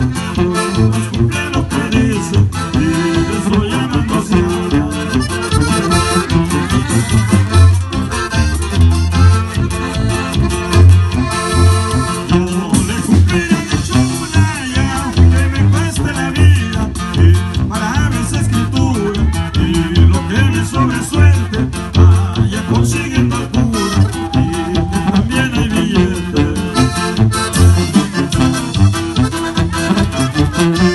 No cumple lo que dice y le estoy llamando si cien Ya no le cumpliré el hecho de una ya Que me cueste la vida y para mí se escritura Y lo que me sobresuerte vaya consiguiendo Mm-hmm.